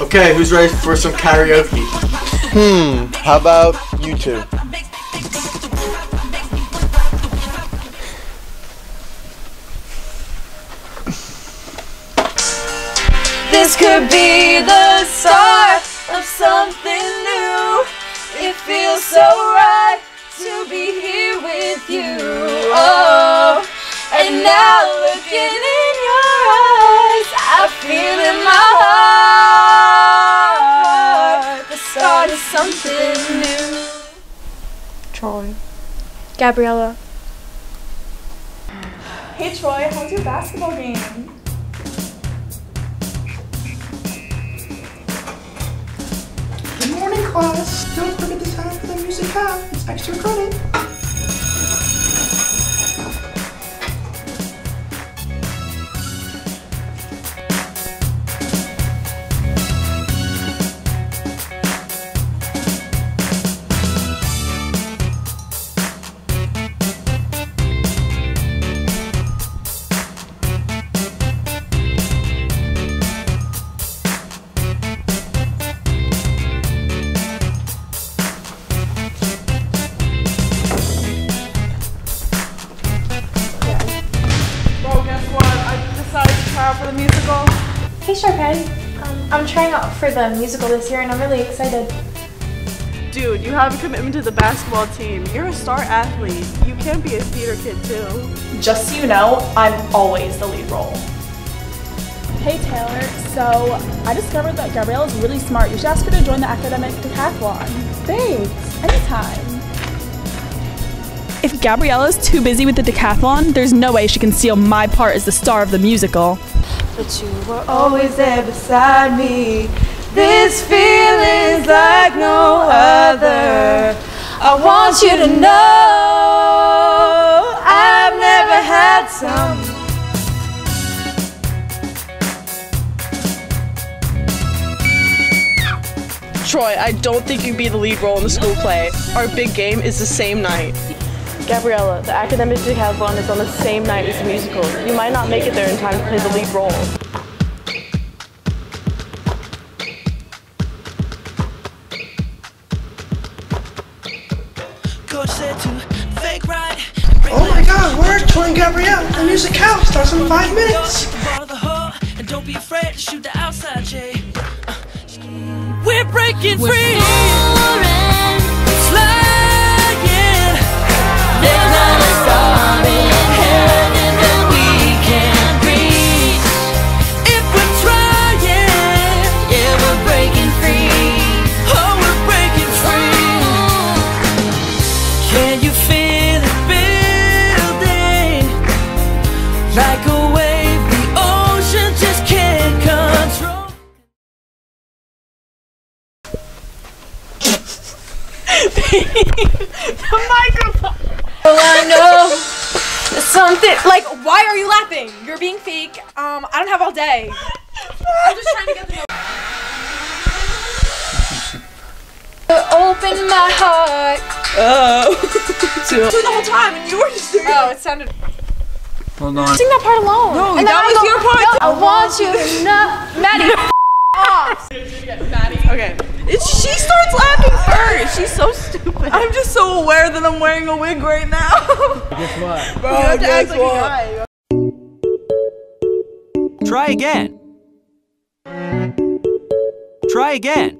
Okay, who's ready for some karaoke? Hmm, how about you two? This could be the start of something new. It feels so right to be here with you. Oh, and now looking something new. Troy. Gabriella. Hey Troy, how's your basketball game? Good morning, class. Don't forget the time for the music half. It's extra credit. Hey Sharpay. Um, I'm trying out for the musical this year and I'm really excited. Dude, you have a commitment to the basketball team. You're a star athlete. You can't be a theater kid too. Just so you know, I'm always the lead role. Hey Taylor, so I discovered that Gabrielle is really smart. You should ask her to join the academic decathlon. Thanks. Anytime. If Gabrielle is too busy with the decathlon, there's no way she can steal my part as the star of the musical. But you were always there beside me. This feeling's like no other. I want you to know I've never had some. Troy, I don't think you'd be the lead role in the school play. Our big game is the same night. Gabriella, the academic decathlon is on the same night as the musical. You might not make it there in time to play the lead role. Coach said to fake right. Oh my god, where are Troy and Gabrielle? The music house starts in five minutes. Borrow the hoe, the microphone. Oh, I know. Something like why are you laughing? You're being fake. Um, I don't have all day. I'm just trying to get the Open my heart. Oh. Through the whole time, and you were just doing. Oh, it sounded. Hold on. Sing that part alone. No, And that was go, your part. "No, I want you to know, Maddie. off. Okay. It's, she starts laughing first. She's so stupid. I'm just so aware that I'm wearing a wig right now. Guess what? Bro, you have to act like a guy. Try again. Try again.